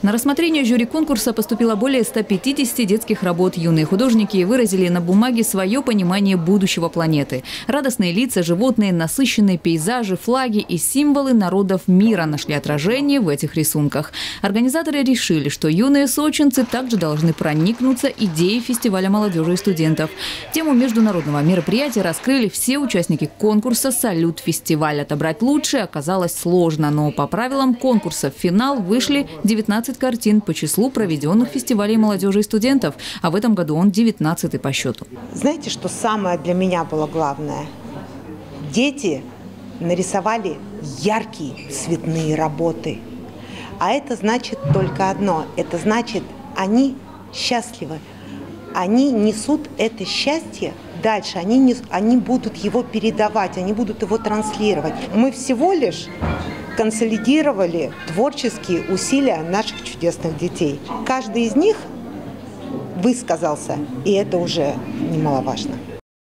На рассмотрение жюри конкурса поступило более 150 детских работ. Юные художники выразили на бумаге свое понимание будущего планеты. Радостные лица, животные, насыщенные пейзажи, флаги и символы народов мира нашли отражение в этих рисунках. Организаторы решили, что юные сочинцы также должны проникнуться идеей фестиваля молодежи и студентов. Тему международного мероприятия раскрыли все участники конкурса «Салют фестиваль». Отобрать лучшее оказалось сложно, но по правилам конкурса в финал вышли 19 20 картин по числу проведенных фестивалей молодежи и студентов, а в этом году он 19 по счету. Знаете, что самое для меня было главное? Дети нарисовали яркие цветные работы. А это значит только одно. Это значит, они счастливы. Они несут это счастье дальше, они, не, они будут его передавать, они будут его транслировать. Мы всего лишь консолидировали творческие усилия наших чудесных детей. Каждый из них высказался, и это уже немаловажно.